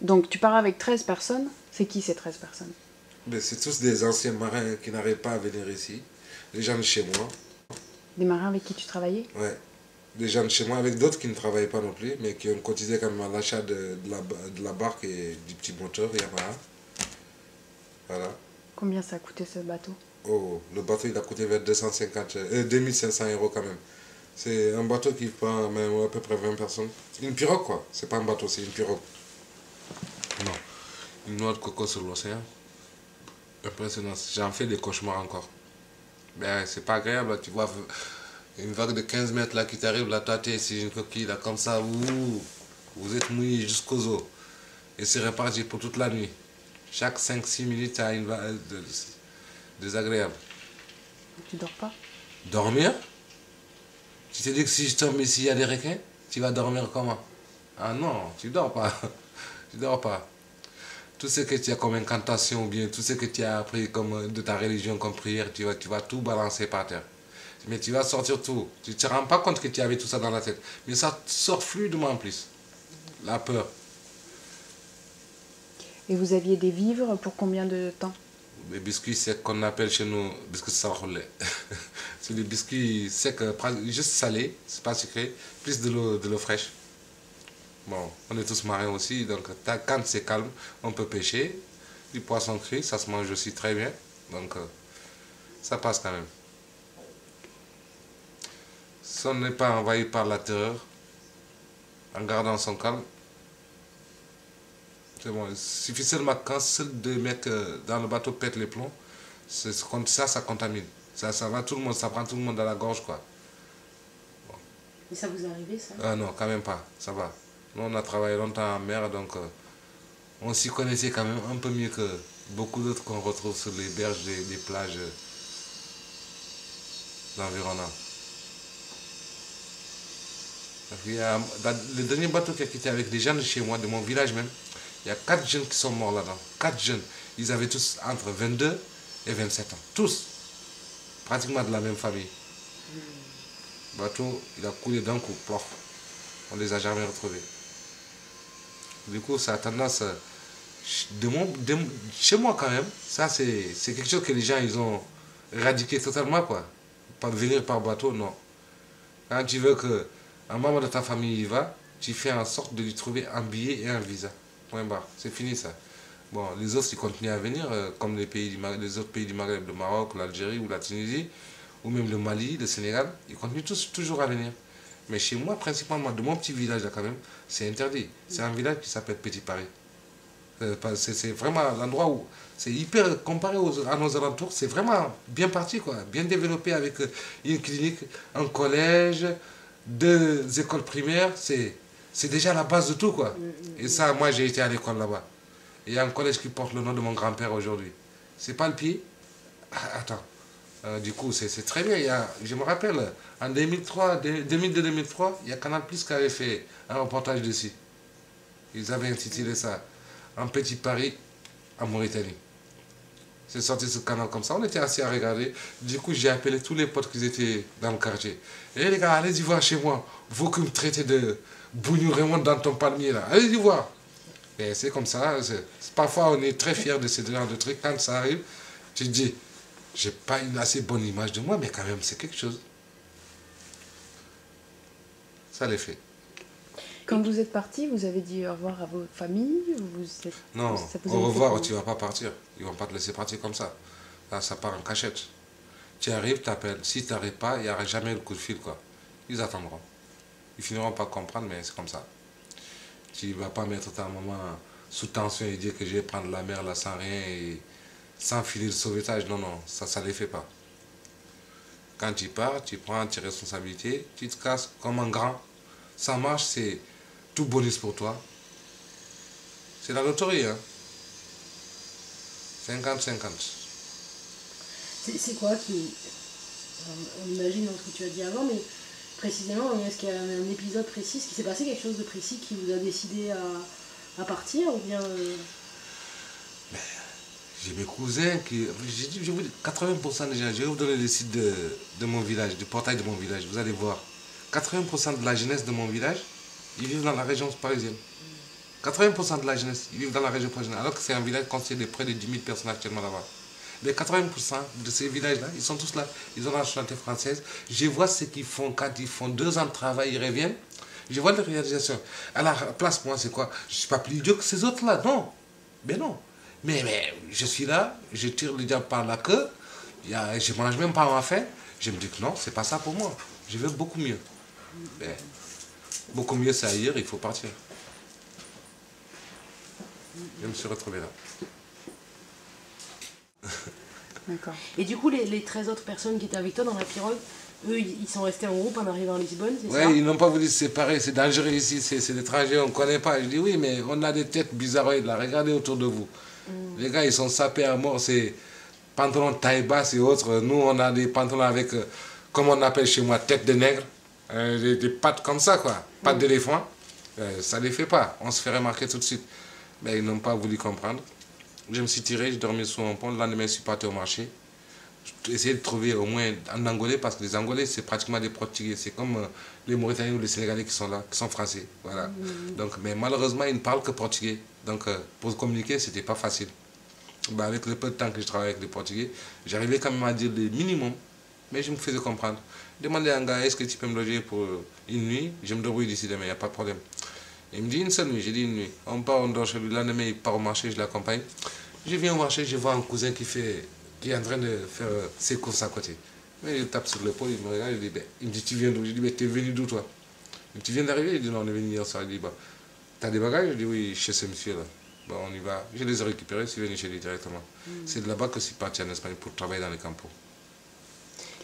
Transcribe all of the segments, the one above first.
Donc tu pars avec 13 personnes. C'est qui ces 13 personnes? Mais c'est tous des anciens marins qui n'arrivent pas à venir ici. Des gens de chez moi. Des marins avec qui tu travaillais? Ouais. Des gens de chez moi avec d'autres qui ne travaillaient pas non plus, mais qui ont cotisé quand même à l'achat de, de la, de la barque et du petit moteur Yamaha. Voilà. Combien ça a coûté ce bateau? Oh, le bateau il a coûté vers 250, euh, 2500 euros quand même. C'est un bateau qui prend même à peu près 20 personnes. Une pirogue quoi. C'est pas un bateau, c'est une pirogue. Non. Une noix de coco sur l'océan. Impressionnant. J'en fais des cauchemars encore. Ben, c'est pas agréable, tu vois une vague de 15 mètres là qui t'arrive, là, toi t'es c'est une coquille là, comme ça, ouh, vous êtes mouillé jusqu'aux os. Et c'est reparti pour toute la nuit. Chaque 5-6 minutes, t'as une vague de- désagréable. Tu dors pas? Dormir? Tu t'es dit que si je tombe ici, il y a des requins, tu vas dormir comment? Ah non, tu dors pas. tu dors pas. Tout ce que tu as comme incantation ou bien tout ce que tu as appris comme euh, de ta religion comme prière, tu vas, tu vas tout balancer par terre. Mais tu vas sortir tout. Tu ne te rends pas compte que tu avais tout ça dans la tête. Mais ça sort fluidement en plus. La peur. Et vous aviez des vivres pour combien de temps? Les biscuits secs qu'on appelle chez nous biscuits sarolais. c'est des biscuits secs, euh, juste salés, c'est pas sucré, plus de l'eau, de l'eau fraîche. Bon, on est tous marins aussi, donc quand c'est calme, on peut pêcher. Du poisson cru, ça se mange aussi très bien. Donc, euh, ça passe quand même. Si on n'est pas envahi par la terreur, en gardant son calme, c'est bon. Il suffit seulement quand seuls deux mecs euh, dans le bateau pètent les plombs, ça, ça contamine. Ça, ça va tout le monde, ça prend tout le monde dans la gorge, quoi. Et ça vous est arrivé ça? Ah non, quand même pas, ça va. Nous, on a travaillé longtemps en mer, donc euh, on s'y connaissait quand même un peu mieux que beaucoup d'autres qu'on retrouve sur les berges des, des plages dans le dernier bateau qui a quitté avec des gens de chez moi, de mon village même, il y a quatre jeunes qui sont morts là-dedans. Quatre jeunes. Ils avaient tous entre 22 et 27 ans. Tous. Pratiquement de la même famille. Le bateau, il a coulé d'un coup. plof. On ne les a jamais retrouvés. Du coup, ça a tendance. euh, chez moi, quand même, ça, c'est quelque chose que les gens, ils ont éradiqué totalement, quoi. Venir par bateau, non. Quand tu veux que un membre de ta famille y va, tu fais en sorte de lui trouver un billet et un visa. Point barre. C'est fini, ça. Bon, les autres, ils continuent à venir, euh, comme les, pays du, les autres pays du Maghreb, le Maroc, l'Algérie ou la Tunisie, ou même le Mali, le Sénégal, ils continuent tous, toujours à venir. Mais chez moi, principalement, de mon petit village là quand même, c'est interdit. C'est un village qui s'appelle Petit Paris. Euh, C'est vraiment l'endroit où c'est hyper comparé aux, à nos alentours, c'est vraiment bien parti, quoi. Bien développé avec euh, une clinique, un collège, deux écoles primaires. C'est c'est déjà la base de tout, quoi. Et ça, moi, j'ai été à l'école là-bas. Il y a un collège qui porte le nom de mon grand-père aujourd'hui. C'est pas le pied? Ah, Attends. Euh, du coup, c'est très bien. Je me rappelle, en 2003, 2002-2003, il y a Canal Plus qui avait fait un reportage dessus. Ils avaient intitulé ça Un petit Paris en Mauritanie. C'est sorti ce canal comme ça. On était assis à regarder. Du coup, j'ai appelé tous les potes qui étaient dans le quartier. Et les gars, allez-y voir chez moi. Vous qui me traitez de bougnou dans ton palmier là. Allez-y voir. Et c'est comme ça. Parfois, on est très fiers de ce genre de trucs. Quand ça arrive, tu te dis, j'ai pas une assez bonne image de moi, mais quand même, c'est quelque chose. Ça les fait. Quand vous êtes parti, vous avez dit au revoir à vos familles vous êtes- Non, ça vous a au revoir, tu vas pas partir. Ils vont pas te laisser partir comme ça. Là, ça part en cachette. Tu arrives, tu appelles. Si tu n'arrives pas, il n'y aura jamais le coup de fil. quoi. Ils attendront. Ils finiront par comprendre, mais c'est comme ça. Tu ne vas pas mettre ta maman sous tension et dire que je vais prendre la mer là sans rien et sans filer de sauvetage. Non, non, ça ne les fait pas. Quand tu pars, tu prends tes responsabilités, tu te casses comme un grand. Ça marche, c'est tout bonus pour toi. C'est la loterie, hein. 50-50. C'est c'est quoi qui. On imagine dans ce que tu as dit avant, mais précisément, est-ce qu'il y a un épisode précis, est-ce qu'il s'est passé quelque chose de précis qui vous a décidé à, à partir ou bien. euh, J'ai mes cousins qui. Je vous dis, 80% des gens, je vais vous donner le site de, mon village, du portail de mon village, vous allez voir. 80% de la jeunesse de mon village, ils vivent dans la région parisienne. 80% de la jeunesse, ils vivent dans la région prochaine, alors que c'est un village constitué de près de 10 000 personnes actuellement là-bas. Mais 80% de ces villages-là, ils sont tous là. Ils ont la nationalité française. Je vois ce qu'ils font quand ils font deux ans de travail, ils reviennent. Je vois les réalisations. À la place, moi, c'est quoi? Je ne suis pas plus idiot que ces autres-là. Non. Mais non. Mais, mais je suis là, je tire le diable par la queue. Il y a, je mange même pas ma faim. Je me dis que non, c'est pas ça pour moi. Je veux beaucoup mieux. Mais beaucoup mieux, c'est ailleurs, il faut partir. Je me suis retrouvé là. D'accord. Et du coup, les, les 13 autres personnes qui étaient avec toi dans la pirogue, eux, ils sont restés en groupe en arrivant à Lisbonne, c'est ça? Oui, ils n'ont pas voulu se séparer, c'est dangereux ici, c'est trajets, on ne connaît pas. Je dis oui, mais on a des têtes bizarroïdes là, regardez autour de vous. Les gars, ils sont sapés à mort, c'est pantalon taille basse et autres. Nous, on a des pantalons avec, euh, comme on appelle chez moi, tête de nègre, euh, des, des pattes comme ça, quoi, pattes d'éléphant. Euh, ça ne les fait pas, on se fait remarquer tout de suite. Mais ils n'ont pas voulu comprendre. Je me suis tiré, je dormais sous un pont, le lendemain, je suis parti au marché. J'ai essayé de trouver au moins un Angolais, parce que les Angolais, c'est pratiquement des Portugais. C'est comme les Mauritaniens ou les Sénégalais qui sont là, qui sont français. Voilà. Donc, mais malheureusement, ils ne parlent que portugais. Donc, euh, pour communiquer, ce n'était pas facile. Bah, avec le peu de temps que je travaillais avec les Portugais, j'arrivais quand même à dire le minimum, mais je me faisais comprendre. Demandez à un gars, est-ce que tu peux me loger pour euh, une nuit? Je me débrouille d'ici demain, il n'y a pas de problème. Il me dit une seule nuit, j'ai dit une nuit. On part, on dort chez lui. Le lendemain, il part au marché, je l'accompagne. Je viens au marché, je vois un cousin qui, fait, qui est en train de faire euh, ses courses à côté. Mais il tape sur l'épaule, il me regarde, il, dit, ben, il me dit Tu viens d'où? Je dis Mais tu es venu d'où toi? Tu viens d'arriver? Il dit Non, on est venu hier soir. Il dit T'as des bagages Je dis Oui, chez ce monsieur-là. Bon, on y va. Je les ai récupérés, je suis venu chez lui directement. C'est de là-bas que je suis parti en Espagne pour travailler dans les campos.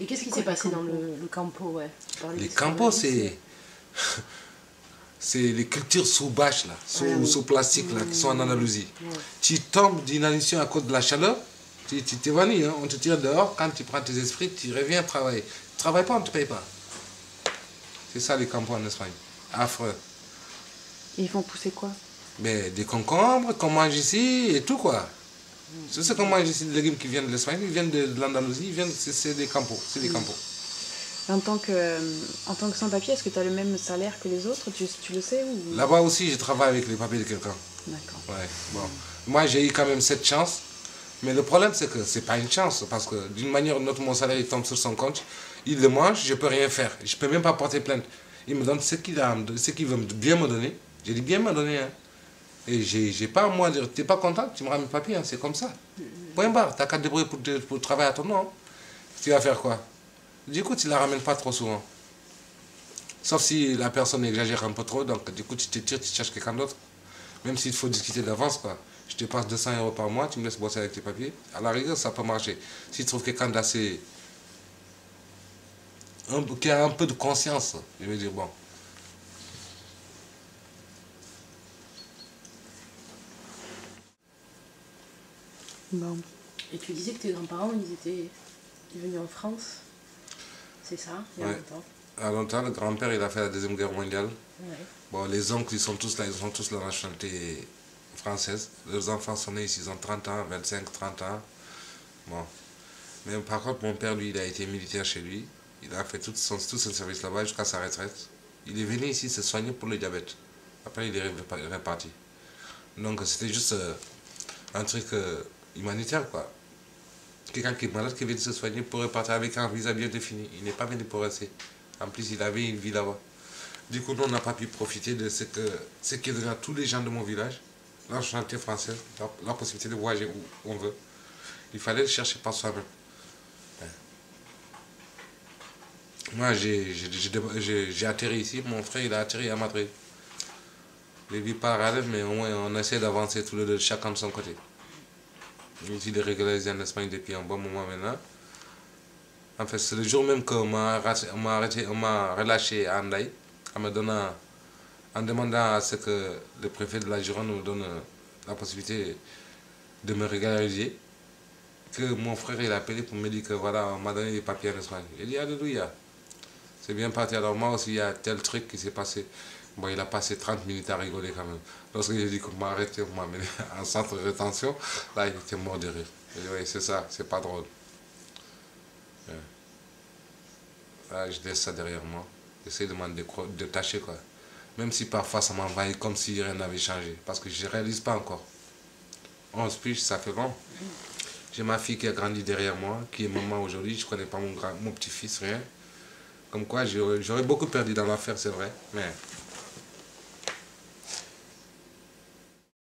Et qu'est-ce qui s'est passé les dans campos le, le campo ouais Les campos, c'est. C'est les cultures sous bâche, là, sous, Ouais, oui. sous plastique, là, qui sont en Andalousie. Ouais. Tu tombes d'inanition à cause de la chaleur, tu tu t'évanouis, hein, on te tire dehors, quand tu prends tes esprits, tu reviens travailler. Tu travailles pas, on ne te paye pas. C'est ça les campos en Espagne. Affreux. Et ils font pousser quoi? Mais des concombres qu'on mange ici et tout, quoi. C'est ce qu'on mange ici, des légumes qui viennent de l'Espagne, ils viennent de, l'Andalousie, viennent, c'est des campos, c'est des campos. En tant que, euh, en tant que sans-papier, est-ce que tu as le même salaire que les autres? Tu, tu le sais ou... Là-bas aussi, je travaille avec les papiers de quelqu'un. D'accord. Ouais, bon. Moi, j'ai eu quand même cette chance. Mais le problème, c'est que c'est pas une chance. Parce que d'une manière ou d'une autre, mon salaire il tombe sur son compte. Il le mange, je peux rien faire. Je peux même pas porter plainte. Il me donne ce qu'il qu'il veut bien me donner. J'ai dit bien me donner. Hein. Et j'ai pas à moi de t'es pas content, tu me ramènes le papier, hein, c'est comme ça. Point barre, t'as qu'à débrouiller pour, pour travailler à ton nom. hein. Tu vas faire quoi? Du coup, tu la ramènes pas trop souvent. Sauf si la personne exagère un peu trop, donc du coup, tu te tires, tu cherches quelqu'un d'autre. Même s'il faut discuter d'avance, quoi. Je te passe 200 euros par mois, tu me laisses bosser avec tes papiers. À la rigueur, ça peut marcher. Si tu trouves quelqu'un d'assez. qui a un peu de conscience, je vais dire, bon. Bon. Et tu disais que tes grands-parents, ils étaient venus en France. C'est ça, il y a Ouais. longtemps. À longtemps, le grand-père, il a fait la Deuxième Guerre mondiale. Ouais. Bon, les oncles, ils sont tous là, ils sont tous la nationalité française. Leurs enfants sont nés ici, ils ont 30 ans, 25, 30 ans. Bon. Mais par contre, mon père, lui, il a été militaire chez lui. Il a fait tout son, tout son service là-bas jusqu'à sa retraite. Il est venu ici se soigner pour le diabète. Après, il est repa- reparti. Donc, c'était juste euh, un truc euh, humanitaire, quoi. Quelqu'un qui est malade, qui vient se soigner pour repartir avec un visa bien défini. Il n'est pas venu pour rester. En plus, il avait une vie là-bas. Du coup, nous, on n'a pas pu profiter de ce que ce qui à tous les gens de mon village, la nationalité française, la, la possibilité de voyager où on veut. Il fallait le chercher par soi-même. Moi, j'ai atterri ici, mon frère, il a atterri à Madrid. Les vies parallèles, mais on essaie d'avancer tous les deux, chacun de son côté. Il est régularisé en Espagne depuis un bon moment maintenant. En fait, c'est le jour même qu'on m'a relâché à Andaï, en me donnant, en demandant à ce que le préfet de la Gironde nous donne la possibilité de me régulariser, que mon frère il a appelé pour me dire que voilà, on m'a donné les papiers en Espagne. J'ai dit Alléluia. C'est bien parti. Alors moi aussi, il y a tel truc qui s'est passé. Bon, il a passé 30 minutes à rigoler quand même. Lorsque j'ai dit qu'on m'a arrêté, on m'a amené en centre de rétention, là, il était mort de rire. Oui, c'est ça, c'est pas drôle. Là, je laisse ça derrière moi. J'essaie de m'en détacher, quoi. Même si parfois ça m'envahit comme si rien n'avait changé. Parce que je réalise pas encore. 11 piges, ça fait long. J'ai ma fille qui a grandi derrière moi, qui est maman aujourd'hui. Je ne connais pas mon, grand- mon petit-fils, rien. Comme quoi, j'aurais beaucoup perdu dans l'affaire, c'est vrai. Mais